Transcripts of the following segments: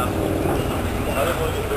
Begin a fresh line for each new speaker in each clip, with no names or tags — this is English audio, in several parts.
안 보여주고, 안에 보여주고,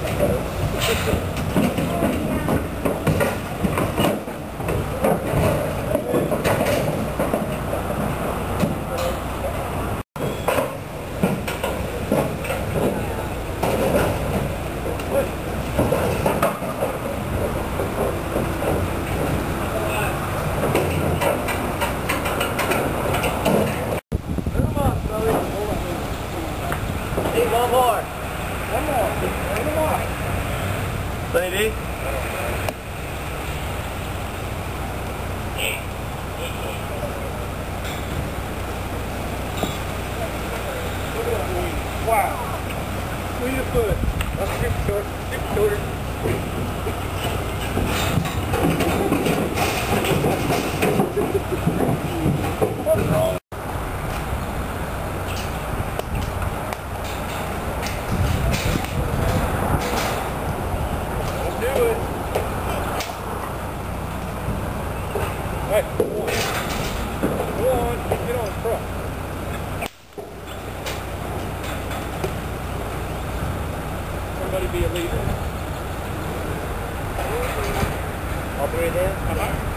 Thank you. Wow. Where you put? That's a short. Good shorter. be illegal. Operator, come on.